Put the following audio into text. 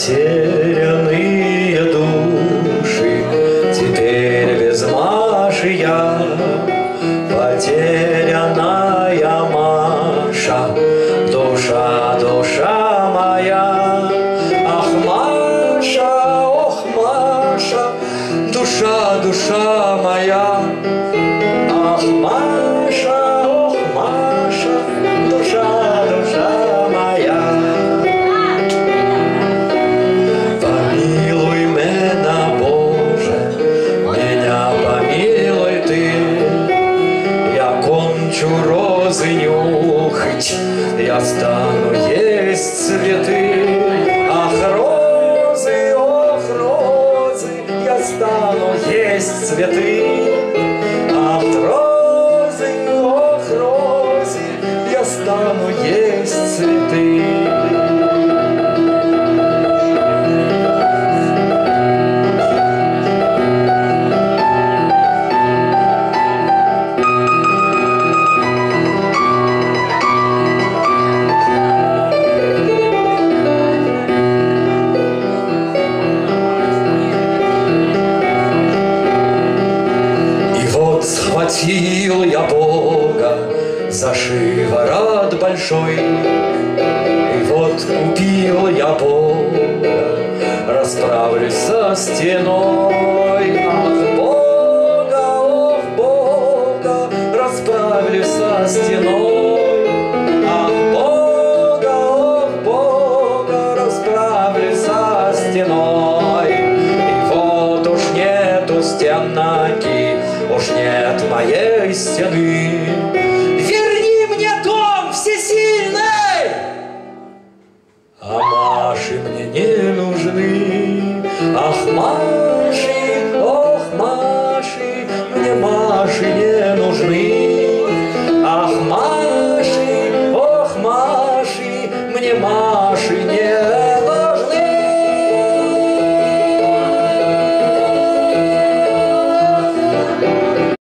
Потерянные души, теперь без Маши я, потерянная Маша, душа, душа моя. Ах, Маша, ох, Маша, душа, душа моя. Ах, Маша, кончу розы нюхать, я стану есть цветы. Ах, розы, ох, розы, я стану есть цветы. Ах, розы, ох, розы, я стану есть цветы. Схватил я Бога за шиворот большой, И вот купил я Бога, расправлюсь со стеной. Уж нет моей стены. Верни мне дом всесильный! А Маши мне нет.